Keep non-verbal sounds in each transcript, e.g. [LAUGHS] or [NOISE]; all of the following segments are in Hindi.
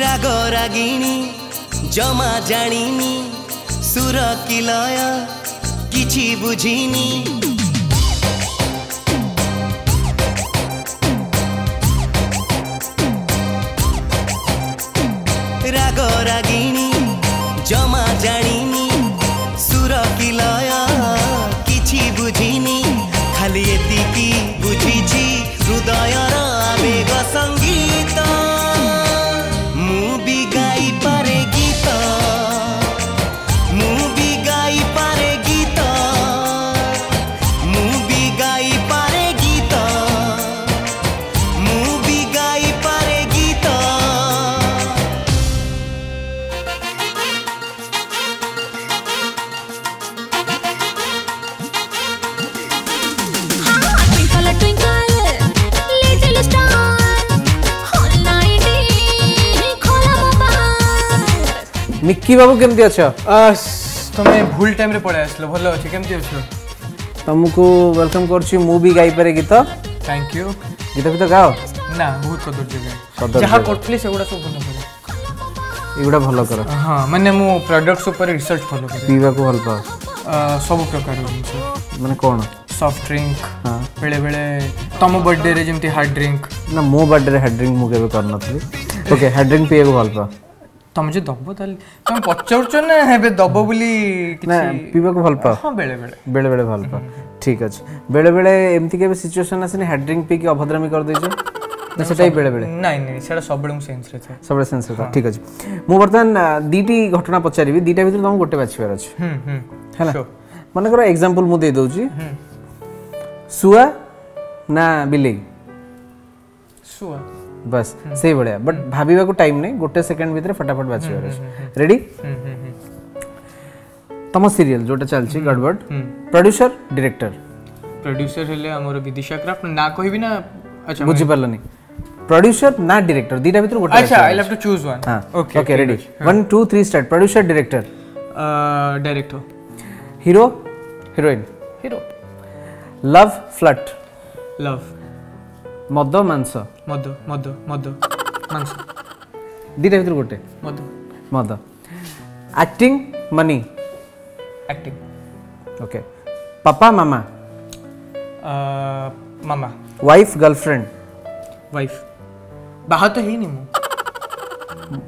राग रागिणी जमा जानी सुर कि लय कि बुझी राग रागिणी जमा जानी কি বাবু কেমতি আছ তুমি ভুল টাইমে পড়ে আসলো ভালো আছো কেমতি আছো তোমাকে ওয়েলকাম করছি মু বি গাই পারে গীত থ্যাংক ইউ গীত ফিত গাও না বহুত কদর্য গাই যাহা করছিলি সেগুলা সব ভালো করে এগুলা ভালো করো হ্যাঁ মানে মু প্রোডাক্টস উপরে রিসার্চ ভালো করে পিবাকু ভালো পাও সব প্রকার জিনিস মানে কোন সফট ড্রিঙ্ক বেলে বেলে তম বার্থডে রে যেমতি হার্ড ড্রিঙ্ক না মো বার্থডে রে হার্ড ড্রিঙ্ক মু কেবে করনথিলি ওকে হার্ড ড্রিঙ্ক পিয়ে ভালো পাও ତମେ ଯଦି ଦବ ତାହେଲେ ତମେ ପଚାରୁଛ ନା ଏବେ ଦବ ବୋଲି ନା ପିଇବାକୁ ଭଲ ପାଅ ହଁ ବେଳେ ବେଳେ ବେଳେ ବେଳେ ଭଲ ପାଅ ଠିକ୍ ଅଛି ବେଳେ ବେଳେ ଏମିତି କେବେ ସିଚୁଏସନ୍ ଆସିନି ହ୍ୟାଡ୍ ଡ୍ରିଙ୍କ୍ ପିଇକି ଅଭଦ୍ରାମି କରିଦେଇଛ ନା ସେଟା ବି ବେଳେ ବେଳେ ନାଇଁ ନାଇଁ ସେଟା ସବୁବେଳେ ମୁଁ ସେନ୍ସରେ ଥାଏ ସବୁବେଳେ ସେନ୍ସରେ ଥାଏ ଠିକ୍ ଅଛି ମୁଁ ବର୍ତ୍ତମାନ ଦୁଇଟି ଘଟଣା ପଚାରିବି ଦୁଇଟା ଭିତରୁ ତମକୁ ଗୋଟେ ବାଛିବାର ଅଛି ହେଲା ମନେକର ଏକ୍ଜାମ୍ପଲ୍ ମୁଁ ଦେଇଦେଉଛି ଶୁଆ ନା ବିଲେଇ ଶୁଆ ବାସ୍ ସେଇଭଳିଆ ବଟ୍ ଭାବିବାକୁ ଟାଇମ୍ ନାହିଁ ଗୋଟେ ସେକେଣ୍ଡ ଭିତରେ ଫଟାଫଟ ବାଛିବାର ଅଛି ରେଡି ତମ ସିରିଏଲ୍ ଯୋଉଟା ଚାଲିଛି ଗଡ଼ବଡ଼ ପ୍ରଡ୍ୟୁସର ଡିରେକ୍ଟର ପ୍ରଡ୍ୟୁସର ହେଲେ ଆମର ବିଦିଶା କ୍ରାଫ୍ଟ ନା କହିବି ନା ଆଚ୍ଛା ବୁଝିପାରିଲନି प्रोड्यूसर ना डायरेक्टर दीटा भीतर गोटा अच्छा I have to choose one okay okay ready 1 2 3 start producer director director hero heroine hero love flirt love মদ মাংস মদ মদ মদ মাংস দুইটা ভিতর গোটে মদ মদ অ্যাক্টিং মানি অ্যাক্টিং ওকে পাপা মামা মামা वाइफ गर्लफ्रेंड वाइफ बाहर तो है नहीं मु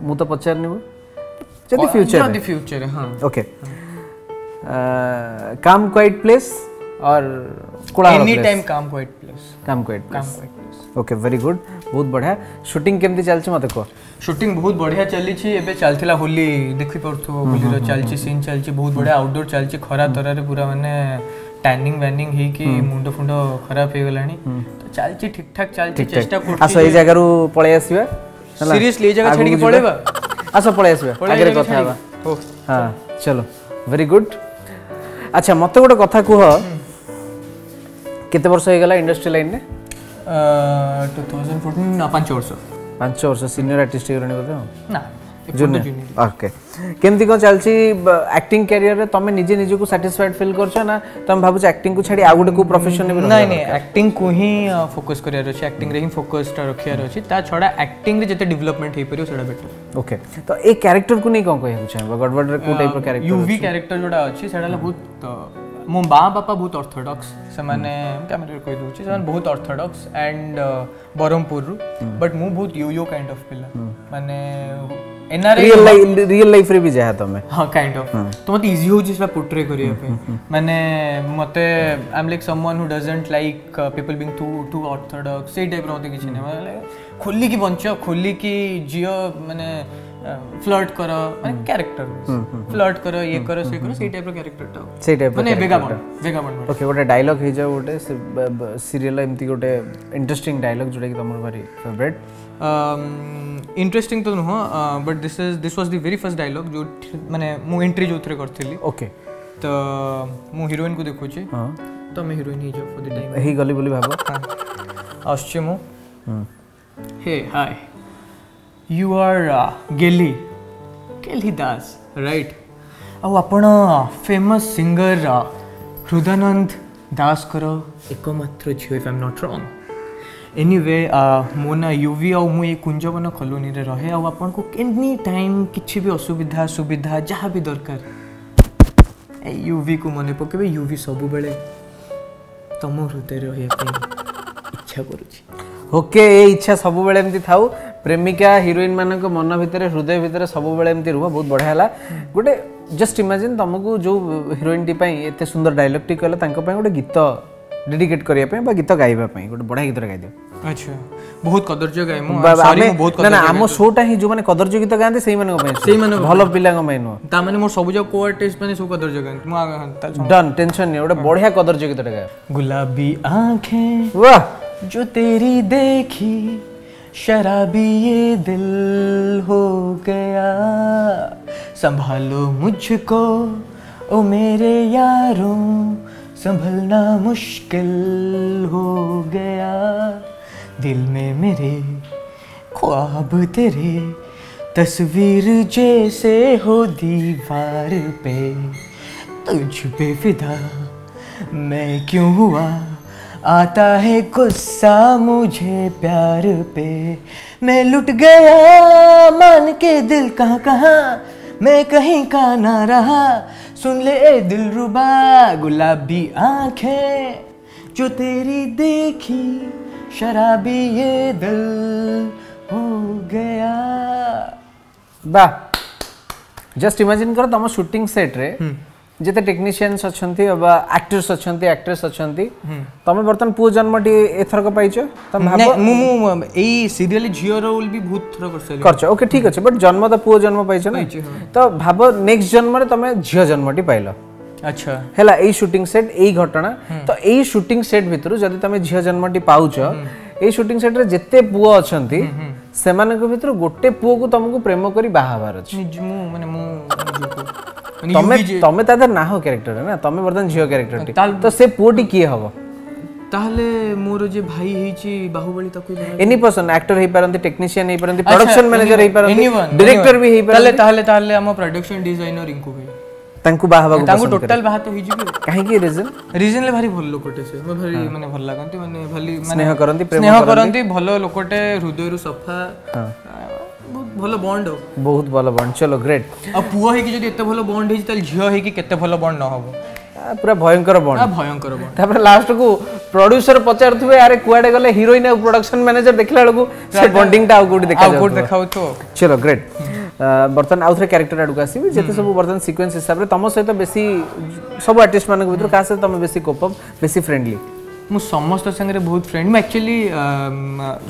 मु तो पचार नहीं वो फ्यूचर फ्यूचर हां ओके काम क्वाइट प्लेस और एनी टाइम काम को एट प्लस काम को eight plus okay very good बहुत बढ़िया शूटिंग केमती चलछ मते को शूटिंग बहुत बढ़िया चली छी एबे चलथिला होली देखि परथु हम्म, होली रो हम्म, चल छी सीन हम्म। चल छी बहुत बढ़िया आउटडोर चल छी खरा तरह रे पूरा माने टैनिंग वैनिंग ही ট্যানিং ব্যানিং হইকি মুন্ড ফুন্ড খারাপ হয়ে গলানি তো চালছি ঠিকঠাক চালছি চেষ্টা করছি আসো এই জায়গারু পলে আসিবা সিরিয়াসলি এই जगह छड़ी के पळेबा আসো পলে আসিবা আগের কথা হবা हां चलो वेरी गुड अच्छा मते গোটে कथा कहो କେତେ ବର୍ଷ ହେଇଗଲା ଇଣ୍ଡଷ୍ଟ୍ରି ଲାଇନ୍ରେ ଟୁ ଥାଉଜେଣ୍ଡ ଫୋର୍ଟିନ୍ ପାଞ୍ଚ ବର୍ଷ ପାଞ୍ଚ ବର୍ଷ ସିନିୟର ଆର୍ଟିଷ୍ଟ ହେଇଗଲାଣି ବୋଧେ ନା ଓକେ କେମିତି କ'ଣ ଚାଲିଛି ଆକ୍ଟିଂ କ୍ୟାରିୟରରେ ତମେ ନିଜେ ନିଜକୁ ସାଟିସ୍ଫାଏଡ୍ ଫିଲ୍ କରୁଛ ନା ତମେ ଭାବୁଛ ଆକ୍ଟିଂକୁ ଛାଡ଼ି ଆଉ ଗୋଟେ କେଉଁ ପ୍ରଫେସନ୍ ନାଇଁ ନାଇଁ ଆକ୍ଟିଂକୁ ହିଁ ଫୋକସ୍ କରିବାର ଅଛି ଆକ୍ଟିଂରେ ହିଁ ଫୋକସ୍ଟା ରଖିବାର ଅଛି ତା ଛଡ଼ା ଆକ୍ଟିଂରେ ଯେତେ ଡେଭଲପମେଣ୍ଟ ହେଇପାରିବ ସେଇଟା ବେଟର୍ ଓକେ ତ ଏ କ୍ୟାରେକ୍ଟରକୁ ନେଇ କ'ଣ କହିବାକୁ ଚାହିଁବ ଗଡ଼ବଡ଼ରେ କେଉଁ ଟାଇପ୍ର କ୍ୟାରେକ୍ଟର ୟୁଭି କ୍ୟାରେକ୍ଟର ଯେଉଁଟା ଅଛି ସେଇଟା ହେଲା ବହୁତ ମୋ ମା ବାପା ବହୁତ ଅର୍ଥୋଡକ୍ସ ସେମାନେ କ୍ୟାମେରାରେ କହିଦେଉଛି ସେମାନେ ବହୁତ ଅର୍ଥୋଡକ୍ସ ଆଣ୍ଡ ବ୍ରହ୍ମପୁରରୁ ବଟ୍ ମୁଁ ବହୁତ ୟୁ ୟୁ କାଇଣ୍ଡ ଅଫ୍ ପିଲା ମାନେ ରିଅଲ ଲାଇଫରେ ବି ଯାହା ତମେ ହଁ କାଇଣ୍ଡ ଅଫ ତ ମୋତେ ଇଜି ହେଉଛି ସେଟା ପୋର୍ଟ୍ରେ କରିବା ପାଇଁ ମାନେ ମୋତେ I am like someone who doesn't like people being too too orthodox ସେଇ ଟାଇପ୍ର ମୋତେ କିଛି ନାହିଁ ଖୋଲିକି ବଞ୍ଚ ଖୋଲିକି ଝିଅ ମାନେ ফ্লর্ট কর মানে ক্যারেক্টর ফ্লর্ট কর ইয়ে কর সে কর সেই টাইপর ক্যারেক্টরটা সেই টাইপর মানে ভেগাবন্ড ভেগাবন্ড ওকে গোটে ডায়লগ হয়ে যাও গোটে সিরিয়াল এমতি গোটে ইন্টারেস্টিং ডায়লগ যেটা কি তোমার ভারি ফেভারিট ইন্টারেস্টিং তো নুহ but this is this was the very first dialogue जो মানে মু এন্ট্রি যোথরে করছিলি ওকে তো মু হিরোইন কো দেখুছি তো আমি হিরোইন হই যাও ফর দি টাইম হই গলি বলি ভাবো হ্যাঁ আসছে মু হে hi you are uh, Gelly. Gelly Das, right? ଆଉ ଆପଣ ଫେମସ୍ ସିଙ୍ଗର ହୃଦାନନ୍ଦ ଦାସଙ୍କର ଏକମାତ୍ର ଝିଅ if am not wrong anyway ମୋ ନାଁ ୟୁଭି ଆଉ ମୁଁ ଏଇ କୁଞ୍ଜବନ କଲୋନୀରେ ରହେ ଆଉ ଆପଣଙ୍କୁ ଏନି ଟାଇମ୍ କିଛି ବି ଅସୁବିଧା ସୁବିଧା ଯାହା ବି ଦରକାର ଏ ୟୁଭିକୁ ମନେ ପକେଇବେ ୟୁଭି ସବୁବେଳେ ତମ ହୃଦୟରେ ରହିବା ପାଇଁ ଇଚ୍ଛା କରୁଛି ଓକେ ଏ ଇଚ୍ଛା ସବୁବେଳେ ଏମିତି ଥାଉ प्रेमिका हिरोइन मान मन भितर हृदय भितर सब रुह बहुत बढ़िया है गोटे जस्ट इमाजिन तुमको जो हिरोइन टी एत सुंदर डायलग टी कहला गोटे गीत डेडिकेट करने गीत गाइबापी गोटे बढ़िया गीत गाइद मैंने बढ़िया कदर्ज गुलाबी आंखें जो तेरी देखी शराबी ये दिल हो गया संभालो मुझको ओ मेरे यारों संभलना मुश्किल हो गया दिल में मेरे ख्वाब तेरे तस्वीर जैसे हो दीवार पे तुझ पे फिदा मैं क्यों हुआ आता है गुस्सा मुझे प्यार पे मैं लुट गया मन के दिल कहाँ कहाँ मैं कहीं का ना रहा सुन ले दिल रुबा गुलाबी आंखें जो तेरी देखी शराबी ये दिल हो गया बा বাহ জাস্ট ইমাজিন করো তোমার শুটিং সেটরে ଯେତେ ଟେକ୍ନିସିଆନ୍ସ ଅଛନ୍ତି ବା ଆକ୍ଟର୍ସ ଅଛନ୍ତି ଆକ୍ଟ୍ରେସ୍ ଅଛନ୍ତି ତମେ ବର୍ତ୍ତମାନ ପୁଅ ଜନ୍ମଟି ଏଥରକ ପାଇଛ ତମେ ମୁଁ ଏଇ ସିରିଏଲ ଝିଅ ରୋଲ୍ ବି ବହୁତ ଥର କରିଛ ଓକେ ଠିକ୍ ଅଛି ବଟ୍ ଜନ୍ମ ତ ପୁଅ ଜନ୍ମ ପାଇଛ ନା ତ ଭାବ ନେକ୍ସଟ ଜନ୍ମରେ ତମେ ଝିଅ ଜନ୍ମଟି ପାଇଲ ଆଚ୍ଛା ହେଲା ଏଇ ସୁଟିଂ ସେଟ୍ ଏଇ ଘଟଣା ତ ଏଇ ସୁଟିଂ ସେଟ୍ ଭିତରୁ ଯଦି ତମେ ଝିଅ ଜନ୍ମଟି ପାଉଛ ଏଇ ସୁଟିଂ ସେଟ୍ରେ ଯେତେ ପୁଅ ଅଛନ୍ତି ସେମାନଙ୍କ ଭିତରୁ ଗୋଟେ ପୁଅକୁ ତମକୁ ପ୍ରେମ କରି ବାହା ହେବାର ଅଛି ମୁଁ ମାନେ ମୁଁ ତମେ ତମେ ତା ଦେହରେ ନାହ କ୍ୟାରେକ୍ଟର ନା ତମେ ବର୍ତ୍ତମାନ ଝିଅ କ୍ୟାରେକ୍ଟରଟି ତ ସେ ପୁଅଟି କିଏ ହବ ତାହେଲେ ମୋର ଯେ ଭାଇ ହେଇଛି ବାହୁବଳି ତାକୁ ଏନି ପର୍ସନ ଆକ୍ଟର ହେଇପାରନ୍ତି ଟେକ୍ନିସିଆନ ହେଇପାରନ୍ତି ପ୍ରଡକ୍ସନ ମ୍ୟାନେଜର ହେଇପାରନ୍ତି ଡିରେକ୍ଟର ବି ହେଇପାରନ୍ତି ତାହେଲେ ତାହେଲେ ତାହେଲେ ଆମ ପ୍ରଡକ୍ସନ ଡିଜାଇନର ରିଙ୍କୁ ଭାଇ ତାଙ୍କୁ ବାହାହେବାକୁ ତାଙ୍କୁ ଟୋଟାଲ ବାହା ତ ହେଇଯିବ କାହିଁକି ରିଜନ ରିଜନରେ ଭାରି ଭଲ ଲୋକଟେ ସେ ଭାରି ମାନେ ଭଲ ଲାଗନ୍ତି ମାନେ ଭାରି ସ୍ନେହ କରନ୍ତି ସ୍ନେହ କରନ୍ତି ଭଲ ଲୋକଟେ ହୃଦୟରୁ ସଫା ଭଲ ବଣ୍ଡ ବହୁତ ଭଲ ବଣ୍ଡ ଚଲୋ ଗ୍ରେଟ୍ ଆଉ ପୁଅ ହେଇକି ଯଦି ଏତେ ଭଲ ବଣ୍ଡ ହେଇଛି ତାହେଲେ ଝିଅ ହେଇକି କେତେ ଭଲ ବଣ୍ଡ ନ ହବ ପୁରା ଭୟଙ୍କର ବଣ୍ଡ ଭୟଙ୍କର ବଣ୍ଡ ତାପରେ ଲାଷ୍ଟକୁ ପ୍ରଡ୍ୟୁସର ପଚାରୁଥିବେ ଆରେ କୁଆଡେ ଗଲେ ହିରୋଇନ୍ ଆଉ ପ୍ରଡକ୍ସନ ମ୍ୟାନେଜର ଦେଖିଲା ବେଳକୁ ସେ ବଣ୍ଡିଂଟା ଆଉ କୋଉଠି ଦେଖା କୋଉଠି ଦେଖାଉଥିବ ଚଲୋ ଗ୍ରେଟ୍ ବର୍ତ୍ତମାନ ଆଉଥରେ କ୍ୟାରେକ୍ଟର ଆଡ଼କୁ ଆସିବି ଯେତେ ସବୁ ବର୍ତ୍ତମାନ ସିକ୍ୱେନ୍ସ ହିସାବରେ ତମ ସହିତ ବେଶୀ ସବୁ ଆର୍ଟିଷ୍ଟ ମାନଙ୍କ ଭିତରୁ କାହା ସହିତ ତମେ ବେଶୀ କୋପଅପ୍ ବେଶୀ ଫ୍ରେଣ୍ଡଲି ମୁଁ ସମସ୍ତ ସାଙ୍ଗରେ ବହୁତ ଫ୍ରେଣ୍ଡ ମୁଁ ଆକ୍ଚୁଆଲି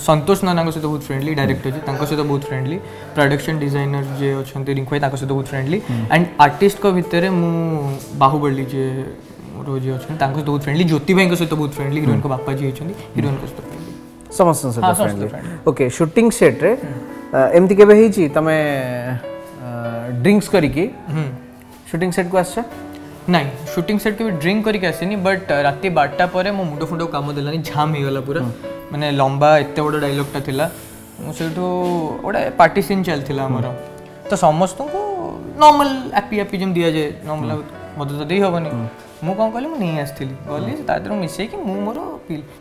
ସନ୍ତୋଷ ନନାଙ୍କ ସହିତ ବହୁତ ଫ୍ରେଣ୍ଡଲି ଡାଇରେକ୍ଟର ଅଛି ତାଙ୍କ ସହିତ ବହୁତ ଫ୍ରେଣ୍ଡଲି ପ୍ରଡକ୍ସନ୍ ଡିଜାଇନର ଯିଏ ଅଛନ୍ତି ରିଙ୍କୁ ଭାଇ ତାଙ୍କ ସହିତ ବହୁତ ଫ୍ରେଣ୍ଡଲି ଆଣ୍ଡ ଆର୍ଟିଷ୍ଟଙ୍କ ଭିତରେ ମୁଁ ବାହୁବଳି ଯିଏ ମୋର ଯିଏ ଅଛନ୍ତି ତାଙ୍କ ସହିତ ବହୁତ ଫ୍ରେଣ୍ଡଲି ଜ୍ୟୋତି ଭାଇଙ୍କ ସହିତ ବହୁତ ଫ୍ରେଣ୍ଡଲି ହିରୋଇନଙ୍କ ବାପା ଯିଏ ହେଇଛନ୍ତି ହିରୋଇନଙ୍କ ସହିତ ଫ୍ରେଣ୍ଡଲି ସମସ୍ତଙ୍କ ସହିତ ଫ୍ରେଣ୍ଡଲି ଓକେ ସୁଟିଂ ସେଟ୍ରେ ଏମିତି କେବେ ହେଇଛି ତମେ ଡ୍ରିଙ୍କସ୍ କରିକି ସୁଟିଂ ସେଟ୍କୁ ଆସିଛ ନାଇଁ ସୁଟିଂ ସେଟ୍ କେବେ ଡ୍ରିଙ୍କ୍ କରିକି ଆସିନି ବଟ୍ ରାତି ବାରଟା ପରେ ମୋ ମୁଣ୍ଡ ଫୁଣ୍ଡ କାମ ଦେଲାନି ଝାମ୍ ହେଇଗଲା ପୁରା ମାନେ ଲମ୍ବା ଏତେ ବଡ଼ ଡାଇଲଗ୍ଟା ଥିଲା ମୁଁ ସେଇଠୁ ଗୋଟେ ପାର୍ଟି ସିନ୍ ଚାଲିଥିଲା ଆମର ତ ସମସ୍ତଙ୍କୁ ନର୍ମାଲ ଆପି ଆପି ଯେମିତି ଦିଆଯାଏ ନର୍ମାଲ ମୋତେ ତ ଦେଇ ହେବନି ମୁଁ କ'ଣ କହିଲି ମୁଁ ନେଇ ଆସିଥିଲି ଗଲି ତା ଦେହରେ ମିଶାଇକି ମୁଁ ମୋର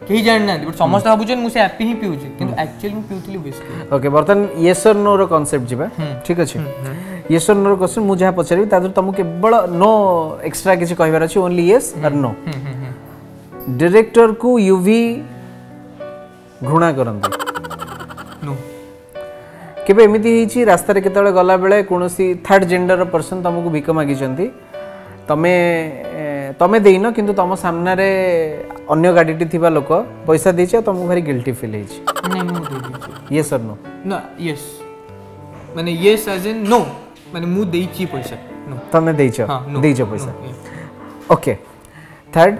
କେହି ଜାଣିନାହାନ୍ତି ବଟ୍ ସମସ୍ତେ ଭାବୁଛନ୍ତି ମୁଁ ସେ ଆପି ହିଁ ପିଉଛି କିନ୍ତୁ ଆକ୍ଚୁଆଲି ମୁଁ ପିଉଥିଲି ବିସ୍କୁଟ୍ ଓକେ ବର୍ତ୍ତମାନ ୟେସ୍ ଅର୍ ନୋର କନସେପ୍ଟ ଯିବା ଠିକ୍ ଅଛି ୟେସ୍ ଅର୍ ନୋର କ୍ୱେଶ୍ଚନ୍ ମୁଁ ଯାହା ପଚାରିବି ତା ଦେହରୁ ତୁମକୁ କେବଳ ନୋ ଏକ୍ସଟ୍ରା କିଛି କହିବାର ଅଛି ଓନ୍ଲି ୟେସ୍ ଆର୍ ନୋ ଡିରେକ୍ଟରକୁ ୟୁ ଭି ଘୃଣା କରନ୍ତି କେବେ ଏମିତି ହେଇଛି ରାସ୍ତାରେ କେତେବେଳେ ଗଲାବେଳେ କୌଣସି ଥାର୍ଡ଼ ଜେଣ୍ଡରର ପର୍ସନ୍ ତୁମକୁ ଭିକ ମାଗିଛନ୍ତି ତମେ ତମେ ଦେଇନ କିନ୍ତୁ ତମ ସାମ୍ନାରେ ଅନ୍ୟ ଗାଡ଼ିଟି ଥିବା ଲୋକ ପଇସା ଦେଇଛି ଆଉ ତମକୁ ଭାରି ଗିଲ୍ଟି ଫିଲ୍ ହେଇଛି ୟେସ୍ ଅର୍ ନୋ ନା ୟେସ୍ ମାନେ ୟେସ୍ ଆଜ୍ ଇନ୍ ନୋ মানে মু দেইছি পয়সা তুমি দেইছ দেইছ পয়সা ওকে থার্ড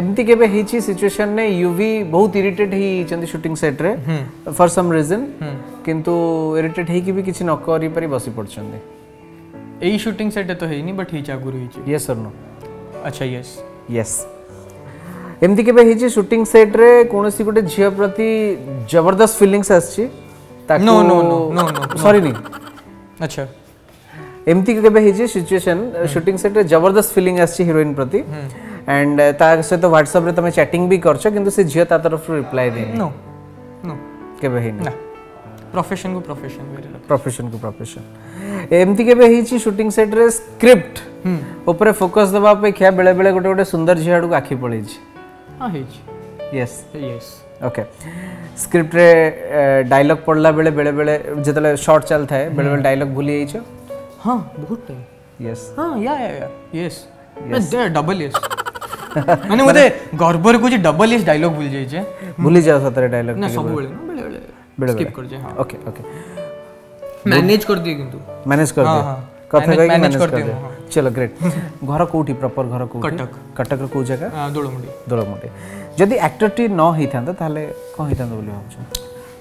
এমতি কেবে হেইছি সিচুয়েশন নে ইউভি বহুত ইরিটেট হেইছন্তি শুটিং সেট রে ফর সাম রিজন কিন্তু ইরিটেট হেইকি বি কিছু ন করি পারি বসি পড়ছন্তি এই শুটিং সেটে তো হেইনি বাট হেইছি আগুরু হেইছি ইয়েস অর নো আচ্ছা ইয়েস ইয়েস এমতি কেবে হেইছি শুটিং সেট রে কোনসি গটে ঝিয়া প্রতি জবরদস্ত ফিলিংস আসছি no no no no sorry নি আচ্ছা ଏମିତି କେବେ ହେଇଛି ସିଚୁଏସନ୍ ସୁଟିଂ ସେଟ୍ରେ ଜବରଦସ୍ତ ଫିଲିଂ ଆସିଛି ହିରୋଇନ୍ ପ୍ରତି ଆଣ୍ଡ ତା ସହିତ ହ୍ୱାଟ୍ସଆପ୍ରେ ତମେ ଚାଟିଂ ବି କରିଛ କିନ୍ତୁ ସେ ଝିଅ ତା ତରଫରୁ ରିପ୍ଲାଏ ଦେଇନି କେବେ ହେଇନି ପ୍ରଫେସନ୍ କୁ ପ୍ରଫେସନ୍ ପ୍ରଫେସନ୍ କୁ ପ୍ରଫେସନ୍ ଏମିତି କେବେ ହେଇଛି ସୁଟିଂ ସେଟ୍ରେ ସ୍କ୍ରିପ୍ଟ ଉପରେ ଫୋକସ୍ ଦେବା ଅପେକ୍ଷା ବେଳେବେଳେ ଗୋଟେ ଗୋଟେ ସୁନ୍ଦର ଝିଅ ଆଡ଼କୁ ଆଖି ପଳେଇଛି ହଁ ହେଇଛି ୟେସ୍ ୟେସ୍ ओके स्क्रिप्ट रे डायलॉग पढ़ला बेले बेले बेले जतले शॉर्ट चल थाए बेले बेले डायलॉग भूली जाइछो हाँ बहुत टाइम यस हाँ या या या यस मैं डबल यस અને મને ગોર્બર કોઈ ડબલ એસ ડાયલોગ ભૂલી જાય છે ભૂલી જાવ સતરે ડાયલોગ ના સબુબેળે બેળે બેળે સ્કીપ કરજે હા ઓકે ઓકે ম্যানেজ কর দিয়ে কিন্তু ম্যানেজ কর দিয়ে কথা কই ম্যানেজ কর দিয়ে চলো গ্রেট ঘর কোটি প্রপার ঘর কোটি কটক কটক কো জায়গা দোলমুন্ডি দোলমুন্ডি যদি অ্যাক্টর টি ন হইতান্ত তাহলে কোন হইতান্ত বলি ভাবছো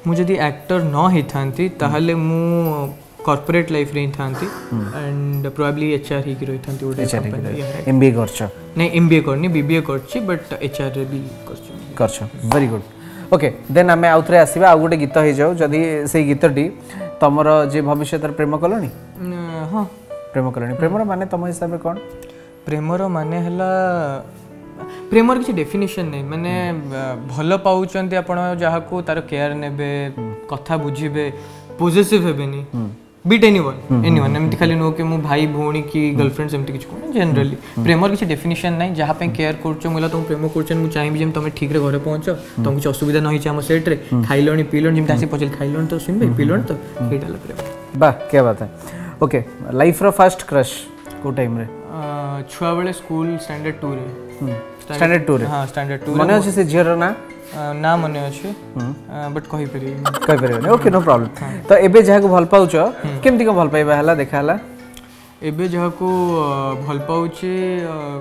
মু যদি অ্যাক্টর ন হইতান্তি তাহলে মু कॉर्पोरेट लाइफ रे थांती एंड प्रोबब्ली एचआर ही की थांती ओडे कंपनी एमबीए करछ नै एमबीए करनी बीबीए करछि बट एचआर रे भी करछ करछ वेरी गुड ओके देन हमें आउथरे आसीबा आउ गोटे गीत हे जाऊ जदी सेई गीतटी तमर जे भविष्यतर प्रेम कलोनी हां प्रेम कलोनी प्रेमर माने तम हिसाब रे कोन प्रेमर माने हला ପ୍ରେମର କିଛି ଡେଫିନେସନ୍ ନାହିଁ ମାନେ ଭଲ ପାଉଛନ୍ତି ଆପଣ ଯାହାକୁ ତାର କେୟାର ନେବେ କଥା ବୁଝିବେ ପୋଜେସିଭ୍ ହେବେନି beat anyone anyone एमती खाली नुह कि मुझ भाई भौणी कि गर्लफ्रेंड से कुछ कहूँ जेनराली प्रेमर किसी डेफिनेसन ना जहाँपाई केयर कर प्रेम कर चाहिए तुम ठीक से घर पहुंच hmm. तुम किसी असुविधा नहीं चाहिए सेट खाइल पीलो जमी आस पचारे खाइल तो सुन भाई hmm, पिलो hmm, तो सहीटा प्रेम बाह क्या बात है ओके लाइफ रो फर्स्ट क्रश को टाइम रे छुआ बेले स्कूल स्टैंडर्ड टू रे स्टैंडर्ड टू रे हाँ स्टैंडर्ड टू मन से झीर ना ନା ମନେ ଅଛି ବଟ୍ କହିପାରିବି କହିପାରିବନି ଓକେ ନୋ ପ୍ରୋବ୍ଲେମ୍ ତ ଏବେ ଯାହାକୁ ଭଲ ପାଉଛ କେମିତି କ'ଣ ଭଲ ପାଇବା ହେଲା ଦେଖା ହେଲା ଏବେ ଯାହାକୁ ଭଲ ପାଉଛି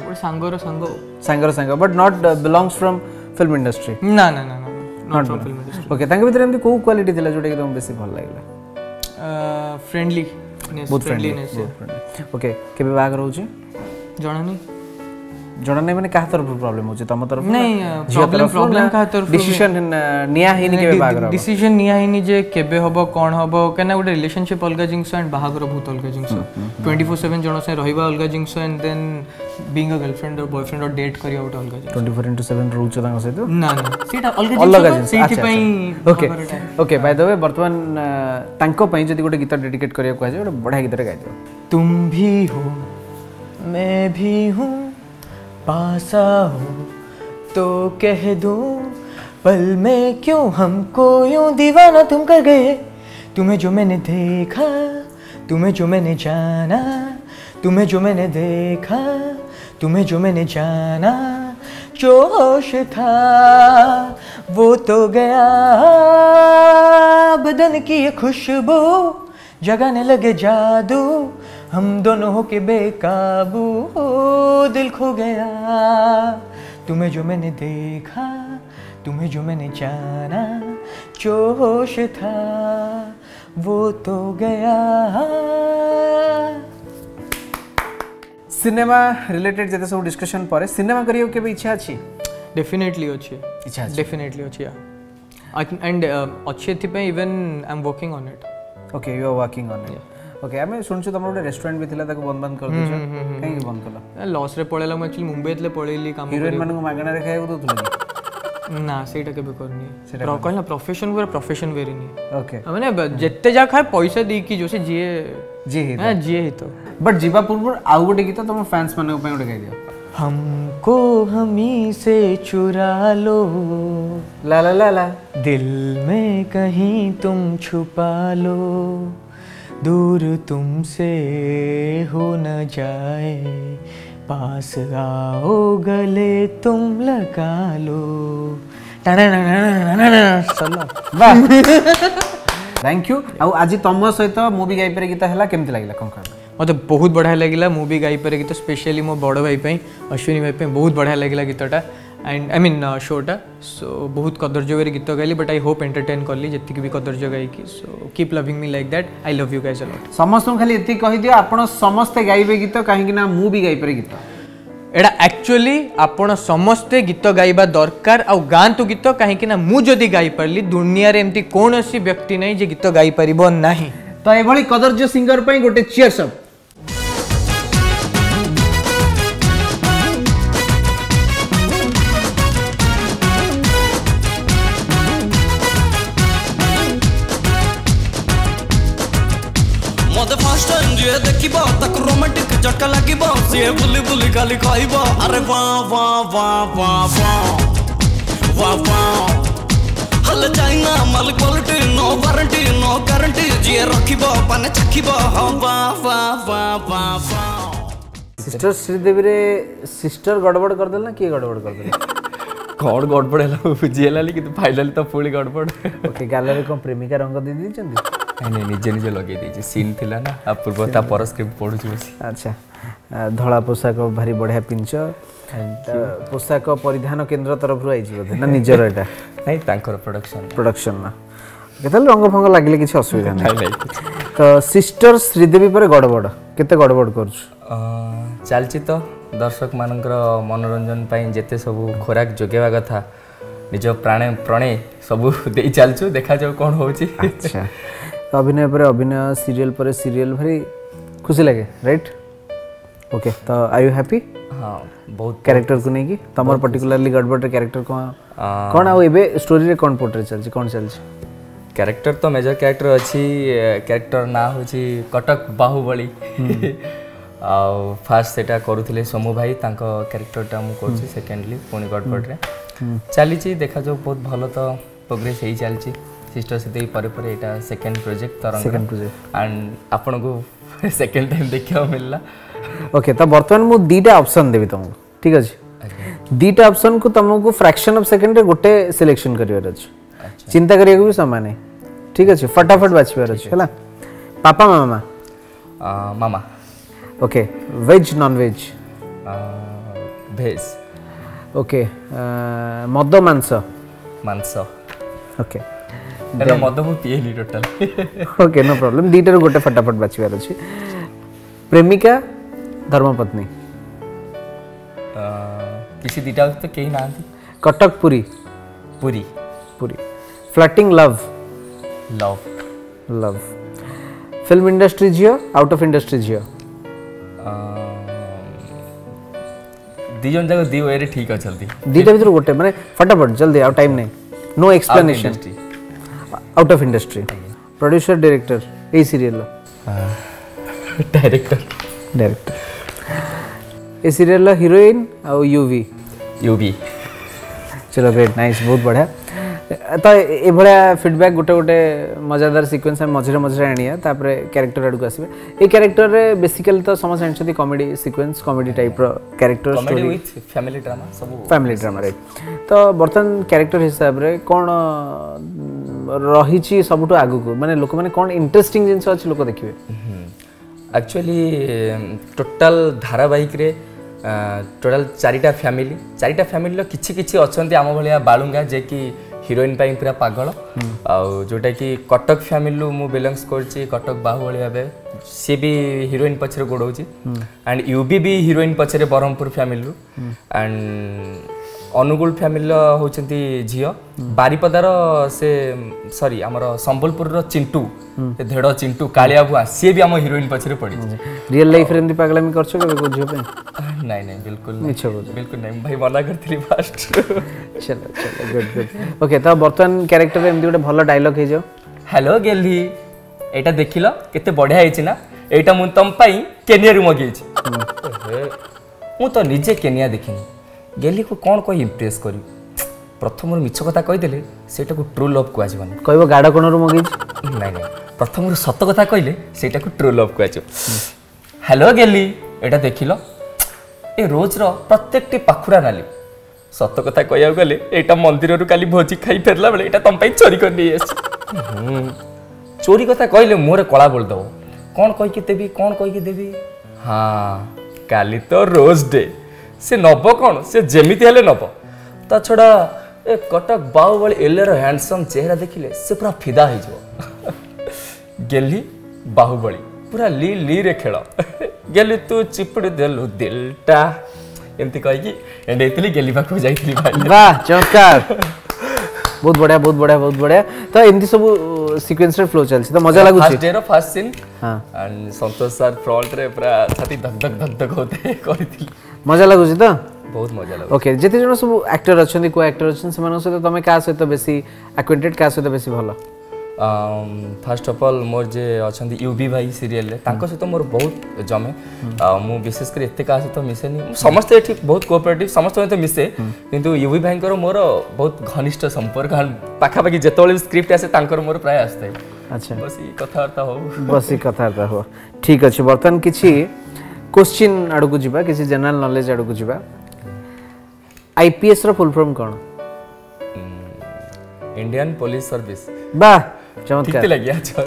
ଗୋଟେ ସାଙ୍ଗର ସାଙ୍ଗ ସାଙ୍ଗର ସାଙ୍ଗ but not belongs from film industry ନା ନା ନା not from film industry okay ତାଙ୍କ ଭିତରେ ଏମିତି କେଉଁ କ୍ୱାଲିଟି ଥିଲା ଯେଉଁଟାକି ତୁମକୁ ବେଶୀ ଭଲ ଲାଗିଲା ଫ୍ରେଣ୍ଡଲି ବହୁତ ଫ୍ରେଣ୍ଡଲି ଓକେ କେବେ ବାହାଘର ହେଉଛି ଜଣାନି जना नै भने कहाँ तरफ प्रॉब्लम हो तम तरफ नै झियो तरफ प्रॉब्लम कहाँ तरफ डिसीजन निया ही हिनी केबे बागर डिसीजन निया ही नहीं जे केबे हबो कोन हबो कना गोटे रिलेशनशिप अलग जिंग्स एंड बाहागर बहुत अलगा जिंस 24/7 जना से रहिबा अलग things and then being a girlfriend और बॉयफ्रेंड और डेट करिया गोटे अलगा जिंस 24/7 रोच तांग सहित ना ना सेटा अलगा जिंस सेटी पई okay okay by the way वर्तमान तांको पई जदी गोटे गीत डेडिकेट करिया को आजे गोटे बढिया गीत रे गाइ दियो तुम भी हो मैं भी हूँ पास आओ तो कह दूँ पल में क्यों हमको यूं दीवाना तुम कर गए तुम्हें जो मैंने देखा तुम्हें जो मैंने जाना तुम्हें जो मैंने देखा तुम्हें जो मैंने जाना जोश था वो तो गया बदन की ये खुशबू जगाने लगे जादू हम दोनों के बेकाबू हो दिल खो गया तुम्हें जो मैंने देखा तुम्हें जो मैंने जाना जोश था वो तो गया सिनेमा रिलेटेड जैसे सब डिस्कशन पर सिनेमा करियो के भी इच्छा अछि डेफिनेटली अछि इच्छा डेफिनेटली अछि एंड अछि एथि पे even I am working on it okay you are working on it okay आमे सुनछु तमरो रेस्टोरेंट भी थिला ताको बंद बंद कर दिछ काहे बंद करला लॉस रे पळेला म एक्चुअली मुंबई तले पळेली काम हिरोइन मानन मागना रे खाय तो तुला ना सेटा के भी करनी सेटा कहला प्रोफेशन पूरा प्रोफेशन नी ओके माने जत्ते जा खाय पैसा दे की जोसे जे जे हित हां जे जिए तो बट जीवा पूर्व आउ गोटे गीत तम फैंस माने उपाय गोटे गाई दियो हमको हमी से चुरा लो ला ला ला ला दिल में कहीं तुम छुपा लो दूर तुमसे हो न जाए पास आओ गले तुम लगा लो थैंक यू आज तुम सहित मु भी गाई पर गीत है लगे कौन कहना मत बहुत बढ़िया लगे मुझे गाईपर गीत स्पेशली मो बड़ भाई अश्विनी भाई बहुत बढ़िया लगे गीतटा एंड आई मीन शोटा सो बहुत कदर्ज कर गीत गाइली बट आई होप एंटरटेन कली जी भी कदर्ज गायक so keep loving me like that I love you guys a lot समस्त खाली एति कहीदि आपण समस्ते गाइबे गीत कहीं मु भी गाइपे गीत ଏଇଟା ଆକ୍ଚୁଆଲି आप ସମସ୍ତେ गीत ଗାଇବା दरकार आ ଗାଆନ୍ତୁ गीत कहीं ନା ମୁଁ दुनिया में ଦୁନିଆରେ ଏମିତି କୌଣସି ବ୍ୟକ୍ତି ନାହିଁ गीत ଗୀତ ଗାଇପାରିବ ନାହିଁ ତ ଏଭଳି କଦର୍ଯ୍ୟ ସିଙ୍ଗର ପାଇଁ ଗୋଟେ ଚିୟର୍ସ দেখিব তাক রোমান্টিক ঝটকা লাগিব সে বুলি বুলি গালি কহিব আরে বা বা বা বা বা বা বা হলে চাইনা মাল quality no warranty no guarantee যে রাখিব পানে চাখিব হ্যাঁ বা বা বা বা বা सिस्टर श्रीदेवी रे सिस्टर गड़बड़ कर देला के गड़बड़ कर देला कौन गड़बड़ है बुझी है लेकिन फाइनल तो फुल गड़बड़ ओके गैलरी को प्रेमिका रंग दे दी અને નિજે નિજે લગાઈ દેજે સીન થીલાના આ પૂર્વતા પરસ્ક્રિપ્ટ પઢુછો અચ્છા ધળા પોશાક ભરી બઢયા પિનચ અને પોશાક ઓ પરિધાન કેન્દ્ર તરફ રઈ જઈબો ના નિજે રેટ નઈ તાંકો પ્રોડક્શન પ્રોડક્શનમાં કેતલ રંગ ભંગ લાગલે કીછ અસુવિધા નઈ તો સિસ્ટર શ્રીદેવી પર ગડબડ કિતે ગડબડ કરછુ ચાલચી તો દર્શક માનંકો મનોરંજન પય જેતે સબ કોરાક જોગેવા કથા નિજો પ્રાણે પ્રણે સબ દેઈ ચાલછુ દેખાજો કોણ હોઉચી અચ્છા तो अभिनय पर अभिनय सीरियल पर सीरियल भरी खुशी लगे राइट ओके तो आई यू हैप्पी हाँ बहुत कैरेक्टर को नहीं कि तमर पर्टिकुलरली गडबडर कैरेक्टर कौन कौन आ एबे स्टोरी रे कौन पोर्ट्रेट चल छी कौन चल छी कैरेक्टर तो मेजर कैरेक्टर अछि कैरेक्टर ना हो छी कटक बाहुबली हम्म। [LAUGHS] आ फर्स्ट सेटा करूथिले समु भाई तांको कैरेक्टर टा मु करछी सेकंडली हम्म। पुनी गडबडर हम्म। चली छी देखा जो बहुत भलो तो प्रोग्रेस हे चल छी सिस्टर सीधे परे परे प्रोजेक्ट तरंग सेकंड एंड आपन को टाइम देखियो मिलला ओके okay, त वर्तमान मु दीटा ऑप्शन देबी ठीक अछि दीटा ऑप्शन को तुम को फ्रैक्शन ऑफ सेकंड गोटे सिलेक्शन करियो चिंता करियो को समान है ठीक अछि फटाफट बाछियो रे अछि पापा मामा मामा okay veg non veg veg okay मद मांस मांस ओके ଏଟା ମଦ ମୁଁ ପିଏନି ଟୋଟାଲ ଓକେ ନୋ ପ୍ରୋବ୍ଲେମ୍ ଦୁଇଟାରୁ ଗୋଟେ ଫଟାଫଟ ବାଛିବାର ଅଛି ପ୍ରେମିକା ଧର୍ମପତ୍ନୀ କିଛି ଦୁଇଟା ତ କେହି ନାହାନ୍ତି Cuttack Puri Puri Puri flirting love love love film industry ଝିଅ ଆଉଟ୍ ଅଫ୍ ଇଣ୍ଡଷ୍ଟ୍ରି ଝିଅ ଦି ଜଣ ଯାକ ଦି ୱେରେ ଠିକ୍ ଅଛନ୍ତି ଦିଟା ଭିତରୁ ଗୋଟେ ମାନେ ଫଟାଫଟ ଜଲ୍ଦି ଆଉ ଟାଇମ୍ ନାହିଁ no explanation out of industry producer director यही सीरियल डायरेक्टर डायरेक्टर ये सीरियल हीरोइन और यूवी यूवी चलो ग्रेट नाइस बहुत बढ़िया ତ ଏଭଳିଆ ଫିଡ଼ବ୍ୟାକ୍ ଗୋଟେ ଗୋଟେ ମଜାଦାର ସିକ୍ୱେନ୍ସ ଆମେ ମଝିରେ ମଝିରେ ଆଣିବା ତାପରେ କ୍ୟାରେକ୍ଟର ଆଡ଼କୁ ଆସିବେ ଏଇ କ୍ୟାରେକ୍ଟରରେ ବେସିକାଲି ତ ସମସ୍ତେ ଜାଣିଛନ୍ତି କମେଡ଼ି ସିକ୍ୱେନ୍ସ କମେଡ଼ି ଟାଇପ୍ର କ୍ୟାରେକ୍ଟର ଫ୍ୟାମିଲି ଡ୍ରାମା ରାଇଟ୍ ତ ବର୍ତ୍ତମାନ କ୍ୟାରେକ୍ଟର ହିସାବରେ କ'ଣ ରହିଛି ସବୁଠୁ ଆଗକୁ ମାନେ ଲୋକମାନେ କ'ଣ ଇଣ୍ଟରେଷ୍ଟିଂ ଜିନିଷ ଅଛି ଲୋକ ଦେଖିବେ ଆକ୍ଚୁଆଲି ଟୋଟାଲ ଧାରାବାହିକରେ ଟୋଟାଲ ଚାରିଟା ଫ୍ୟାମିଲି ଚାରିଟା ଫ୍ୟାମିଲିର କିଛି କିଛି ଅଛନ୍ତି ଆମ ଭଳିଆ ବାଳୁଙ୍ଗା ଯିଏକି ହିରୋଇନ୍ ପାଇଁ ପୁରା ପାଗଳ ଆଉ ଯେଉଁଟାକି କଟକ ଫ୍ୟାମିଲିରୁ ମୁଁ ବିଲଙ୍ଗସ୍ କରୁଛି କଟକ ବାହୁବଳି ଭାବେ ସିଏ ବି ହିରୋଇନ୍ ପଛରେ ଗୋଡ଼ଉଛି ଆଣ୍ଡ ୟୁ ବି ବି ହିରୋଇନ୍ ପଛରେ ବ୍ରହ୍ମପୁର ଫ୍ୟାମିଲିରୁ ଆଣ୍ଡ ଅନୁଗୁଳ ଫ୍ୟାମିଲିର ହେଉଛନ୍ତି ଝିଅ ବାରିପଦାର ସେ ସରି ଆମର ସମ୍ବଲପୁରର ଚିଣ୍ଟୁ ଧେଡ଼ ଚିଣ୍ଟୁ କାଳିଆ ଭୁଆ ସିଏ ବି ଆମ ହିରୋଇନ୍ ପଛରେ ପଡ଼ିଛି ରିଅଲ ଲାଇଫରେ ଏମିତି ପାଗଳାମି କରିଛ କେବେ କୋଉ ଝିଅ ପାଇଁ ନାଇଁ ନାଇଁ ବିଲକୁଲ ମିଛ କହୁଛ ବିଲକୁଲ ନାଇଁ ଭାଇ ମନା କରିଥିଲି ଫାଷ୍ଟ ଚଲୋ ଚଲୋ ଗୁଡ୍ ଗୁଡ୍ ଓକେ ତ ବର୍ତ୍ତମାନ କ୍ୟାରେକ୍ଟରରେ ଏମିତି ଗୋଟେ ଭଲ ଡାଇଲଗ୍ ହେଇଯାଉ ହ୍ୟାଲୋ ଗେଲି ଏଇଟା ଦେଖିଲ କେତେ ବଢ଼ିଆ ହେଇଛି ନା ଏଇଟା ମୁଁ ତମ ପାଇଁ କେନିଆରୁ ମଗେଇଛି ମୁଁ ତ ନିଜେ କେନିଆ ଦେଖିନି ଗେଲିକୁ କ'ଣ କହି ଇମ୍ପ୍ରେସ୍ କରିବି ପ୍ରଥମରୁ ମିଛ କଥା କହିଦେଲେ ସେଇଟାକୁ ଟ୍ରୁ ଲଭ୍ କୁହାଯିବନି କହିବ ଗାଡ଼ କୋଣରୁ ମଗେଇଛି ନାଇଁ ନାଇଁ ପ୍ରଥମରୁ ସତ କଥା କହିଲେ ସେଇଟାକୁ ଟ୍ରୁ ଲଭ୍ କୁହାଯିବ ହ୍ୟାଲୋ ଗେଲି ଏଇଟା ଦେଖିଲ ଏ ରୋଜର ପ୍ରତ୍ୟେକଟି ପାଖୁଡ଼ା ନାଲି ସତ କଥା କହିବାକୁ ଗଲେ ଏଇଟା ମନ୍ଦିରରୁ କାଲି ଭୋଜି ଖାଇ ଫେରିଲା ବେଳେ ଏଇଟା ତମ ପାଇଁ ଚୋରି କରି ନେଇ ଆସିଛି ଚୋରି କଥା କହିଲେ ମୁହଁରେ କଳା ବୋଳି ଦେବ କ'ଣ କହିକି ଦେବି କ'ଣ କହିକି ଦେବି ହଁ କାଲି ତ ରୋଜ୍ ଡେ ସେ ନେବ କ'ଣ ସେ ଯେମିତି ହେଲେ ନେବ ତା ଛଡ଼ା ଏ କଟକ ବାଉ ଭଳି ଏଲେର ହ୍ୟାଣ୍ଡସମ୍ ଚେହେରା ଦେଖିଲେ ସେ ପୁରା ଫିଦା ହେଇଯିବ ଗେଲି ବାହୁବଳି ପୁରା ଲି ଲିରେ ଖେଳ ଗେଲି ତୁ ଚିପୁଡ଼ି ଦେଲୁ ଦିଲଟା ଏମିତି କହିକି ଏଣ୍ଡେଇଥିଲି ଗେଲି ପାଖକୁ ଯାଇଥିଲି ବା ଚମତ୍କାର ବହୁତ ବଢିଆ ବହୁତ ବଢିଆ ବହୁତ ବଢିଆ ତ ଏମିତି ସବୁ ସିକ୍ୱେନ୍ସରେ ଫ୍ଲୋ ଚାଲିଛି ତ ମଜା ଲାଗୁଛି first ଡେର first scene and Santosh sir ଫ୍ରଣ୍ଟରେ ପୁରା ଛାତି ଧକ୍ ଧକ୍ ଧକ୍ ଧକ୍ ହଉଥାଏ କହିଥିଲି ମଜା ଲାଗୁଛି ତ ବହୁତ ମଜା ଲାଗୁଛି ଓକେ ଯେତେ ଜଣ ସବୁ ଆକ୍ଟର ଅଛନ୍ତି କୋ ଆକ୍ଟର ଅଛନ୍ତି ସେମାନଙ୍କ ସହିତ ତମେ କାହା ସହିତ ବେଶୀ ଆକ୍ୱେଣ୍ଟେଡ୍ କାହା ସହିତ ବେଶୀ ଭଲ ଫାର୍ଷ୍ଟ ଅଫ୍ ଅଲ୍ ମୋର ଯିଏ ଅଛନ୍ତି ୟୁବି ଭାଇ ସିରିଏଲରେ ତାଙ୍କ ସହିତ ମୋର ବହୁତ ଜମେ ମୁଁ ବିଶେଷ କରି ଏତେ କାହା ସହିତ ମିଶେନି ସମସ୍ତେ ଏଠି ବହୁତ କୋଅପରେଟିଭ୍ ସମସ୍ତଙ୍କ ସହିତ ମିଶେ କିନ୍ତୁ ୟୁବି ଭାଇଙ୍କର ମୋର ବହୁତ ଘନିଷ୍ଠ ସମ୍ପର୍କ ପାଖାପାଖି ଯେତେବେଳେ ବି ସ୍କ୍ରିପ୍ଟ ଆସେ ତାଙ୍କର ମୋର ପ୍ରାୟ ଆସିଥାଏ ଆଚ୍ଛା ବସି କଥାବାର୍ତ୍ତା ହଉ ବସି କଥାବାର୍ତ୍ତା ହଉ ଠିକ୍ ଅଛି ବର୍ତ୍ତମାନ କିଛି क्वेश्चन आड़क जावा किसी जनरल नॉलेज आड़क जावा आईपीएस फुल फॉर्म कौन इंडियन पुलिस सर्विस वाह चमत्कार ठीक लग गया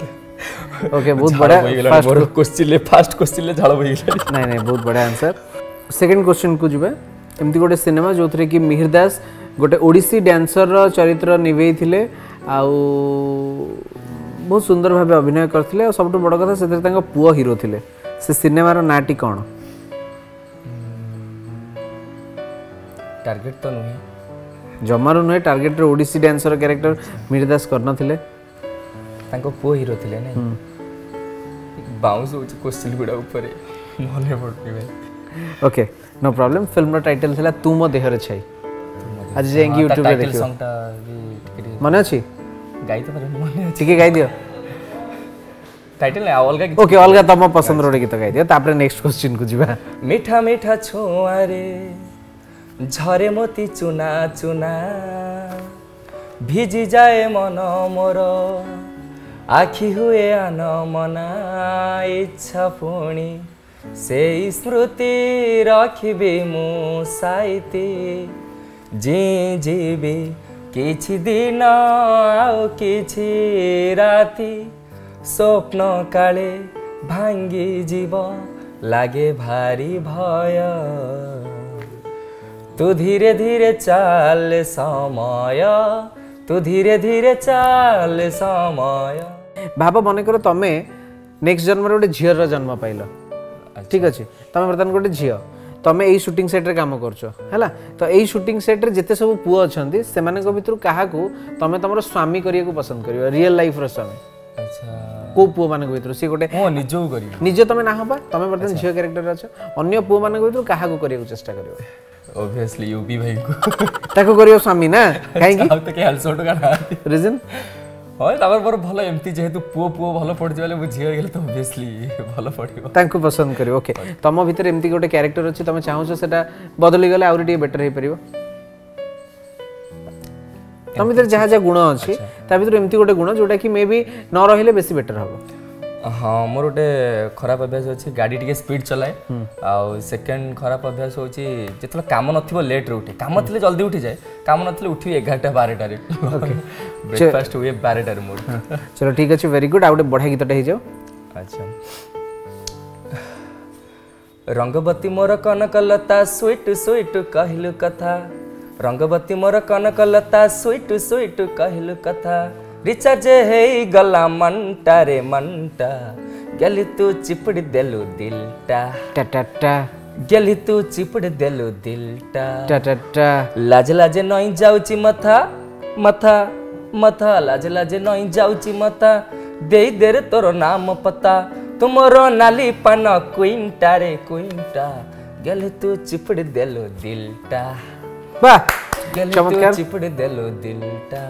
ओके बहुत बड़ा फर्स्ट क्वेश्चन ले फास्ट क्वेश्चन ले झाड़ होई [LAUGHS] नहीं नहीं बहुत बड़ा आंसर सेकंड क्वेश्चन को जबे एमती गोटे सिनेमा जो थे कि मिहिर दास गोटे ओडिसी डांसर चरित्र निभे आउ बहुत सुंदर भाव अभिनय करते सब बड़ कथा से पुआ हिरो थे ସେ ସିନେମାର ନାଁଟି କ'ଣ ଟାର୍ଗେଟ୍ ତ ନୁହେଁ ଜମାରୁ ନୁହେଁ ଟାର୍ଗେଟ୍ରେ ଓଡ଼ିଶୀ ଡ୍ୟାନ୍ସର କ୍ୟାରେକ୍ଟର ମିର ଦାସ କରିନଥିଲେ ତାଙ୍କ ପୁଅ ହିରୋ ଥିଲେ ନାଇଁ ବାଉନ୍ସ ହେଉଛି କୋଶ୍ଚିନ୍ ଗୁଡ଼ା ଉପରେ ମନେ ପଡ଼ୁନି ଭାଇ ଓକେ नो प्रॉब्लम फिल्म रो टाइटल थिला तू मो देहर छाई आज जाएंगे YouTube रे देखियो मन अछि गाई त पर मन अछि के गाई दियो টাইটেল ଆଉ ଅଲଗା ଗୀତ ଓକେ ଅଲଗା ତମ ପସନ୍ଦର ଗୋଟେ ଗୀତ ଗାଇଦିଅ ତାପରେ ନେକ୍ସଟ କ୍ୱେଶ୍ଚିନ୍ କୁ ଯିବା ମିଠା ମିଠା ଛୁଆଁରେ ঝরে মতি চুনা চুনা ভিজি যায় মন মোর আখি হুয়ে আন মনা ইচ্ছা পুনি সেই স্মৃতি রাখবি মু সাইতি জি জিবি কিছু দিন আও কিছু রাতি স্বপ্ন কালে ভাঙ্গি যাব লাগে ভারি ভয় তু ধীরে ধীরে চাল সময় তু ধীরে ধীরে চাল সময় ভাব মনে করো তুমি নেক্সট জন্মরে গোটে ঝিওর জন্ম পাইল ঠিক আছে তুমি বর্তমান গোটে ঝিও তুমি এই শুটিং সেট্রে কাম করছ হ্যাঁ তো এই শুটিং সেট্রে যেতে সব পুয় অনেক সেমানক ভিতর কাহাকু তুমি তোমার স্বামী করিয়া পছন্দ করিব রিয়েল লাইফর স্বামী আচ্ছা কেউ পুয়া মানুষ ভিতর সি গোটে নিজও করি নিজ তুমি না হবা তুমি বর্তমান ঝিও ক্যারেক্টর আছো অন্য পুয়া মানুষ ভিতর কাহাকু করিয়া চেষ্টা করিব obviously यूपी भाई को তাকে করিও স্বামী না কাইকি ଆଉ ତ କେ ହାଲସୋଟ କା ରିଜନ ହଁ ତାପରେ ମୋର ଭଲ ଏମିତି ଯେହେତୁ ପୁଅ ପୁଅ ଭଲ ପଡ଼ିଛି ବୋଲେ ମୁଁ ଝିଅ ହେଇଗଲେ ତ obviously ଭଲ ପଡ଼ିବ ତାଙ୍କୁ ପସନ୍ଦ କରିବ ଓକେ ତମ ଭିତରେ ଏମିତି ଗୋଟେ କ୍ୟାରେକ୍ଟର ଅଛି ତମେ ଚାହୁଁଛ ସେଟା ବଦଳି ଗଲେ ଆହୁରି ଟିକେ ବେଟର ହେଇପାରିବ ତମ ଭିତରେ ଯାହା ଯାହା ଗୁଣ ଅଛି ତା ଭିତରେ ଏମିତି ଗୋଟେ ଗୁଣ ଯେଉଁଟାକି ମେ ବି ନ ରହିଲେ ବେଶୀ ବେଟର୍ ହେବ ହଁ ମୋର ଗୋଟେ ଖରାପ ଅଭ୍ୟାସ ଅଛି ଗାଡ଼ି ଟିକେ ସ୍ପିଡ୍ ଚଲାଏ ଆଉ ସେକେଣ୍ଡ ଖରାପ ଅଭ୍ୟାସ ହେଉଛି ଯେତେବେଳେ କାମ ନଥିବ ଲେଟ୍ରେ ଉଠେ କାମ ଥିଲେ ଜଲ୍ଦି ଉଠିଯାଏ କାମ ନଥିଲେ ଉଠିବି ଏଗାରଟା ବାରଟାରେ ବ୍ରେକଫାଷ୍ଟ ହୁଏ ବାରଟାରେ ମୋର ଚଲୋ ଠିକ୍ ଅଛି ଭେରି ଗୁଡ୍ ଆଉ ଗୋଟେ ବଢ଼ିଆ ଗୀତଟେ ହେଇଯାଉ ଆଚ୍ଛା ରଙ୍ଗବତୀ ମୋର କନକଲତା ସୁଇଟ୍ ସୁଇଟ୍ କହିଲୁ କଥା रंगवती मोर कनकलता स्वीट स्वीट कहलु कथा रिचार्ज है गला मंटा रे मंटा गेली तू चिपड़ देलु दिलटा टा टा टा गेली तू चिपड़ देलु दिलटा टा टा टा लाज लाजे नई जाउची मथा मथा मथा लाज लाजे नई जाउची मथा देई देरे तोर नाम पता तुमर नाली पान क्विंटा रे क्विंटा गेली तू चिपड़ देलु दिलटा वाह চমৎকার চিপড়ে দেলো দিলটা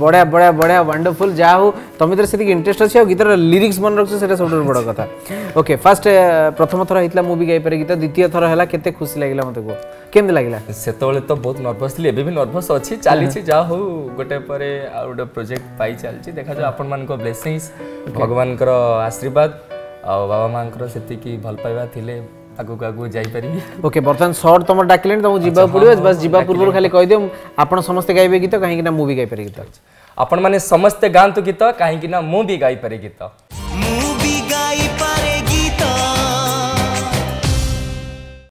বড়া বড়া বড়া ওয়ান্ডরফুল যা হো তুমি তোর সেদিকে ইন্টারেস্ট আছে আর গীতর লিরিক্স মনে রাখছো সেটা সবুঠার বড় কথা ওকে ফার্স্ট প্রথম থর হইতলা মুভি গাই পারে গীত দ্বিতীয় থর হেলা কেতে খুশি লাগিলা মতে কো কেমতে লাগিলা সেতবেলে তো বহুত নার্ভাস থিলি এবে বি নার্ভাস আছে চালিছি যা হো গটে পরে আর গটে প্রজেক্ট পাই চালিছি দেখা যাও আপন মানক ব্লেসিংস ভগবানকৰ আশীর্বাদ ଆଉ ବାବା ମାଆଙ୍କର ସେତିକି ଭଲ ପାଇବା ଥିଲେ ଆଗକୁ ଆଗକୁ ଯାଇପାରିବି ଓକେ ବର୍ତ୍ତମାନ ସର୍ଟ ତମର ଡାକିଲେଣି ତମକୁ ଯିବାକୁ ପଡ଼ିବ ବାସ୍ ଯିବା ପୂର୍ବରୁ ଖାଲି କହିଦିଅ ଆପଣ ସମସ୍ତେ ଗାଇବେ ଗୀତ କାହିଁକି ନା ମୁଁ ବି ଗାଇପାରେ ଗୀତ ଆପଣମାନେ ସମସ୍ତେ ଗାଆନ୍ତୁ ଗୀତ କାହିଁକି ନା ମୁଁ ବି ଗାଇପାରେ ଗୀତ ମୁଁ